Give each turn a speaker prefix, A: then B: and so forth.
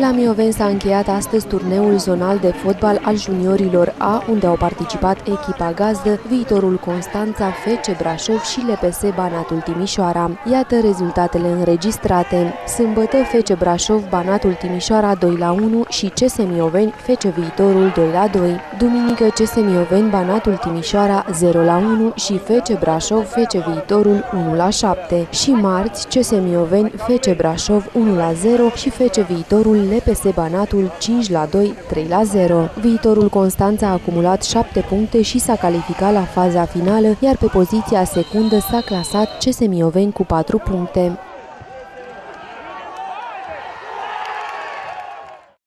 A: La Mioveni s-a încheiat astăzi turneul zonal de fotbal al juniorilor A, unde au participat echipa gazdă, viitorul Constanța, FC Brașov și LPS Banatul Timișoara. Iată rezultatele înregistrate. Sâmbătă FC Brașov, Banatul Timișoara 2 la 1 și CS Mioveni, FC Viitorul 2 la 2. Duminică CS Mioveni, Banatul Timișoara 0 la 1 și FC Brașov, FC Viitorul 1 la 7. Și marți CS Mioveni, FC Brașov 1 la 0 și FC Viitorul LPS Banatul 5 la 2, 3 la 0. Viitorul Constanța a acumulat 7 puncte și s-a calificat la faza finală, iar pe poziția secundă s-a clasat CS Mioveni cu 4 puncte.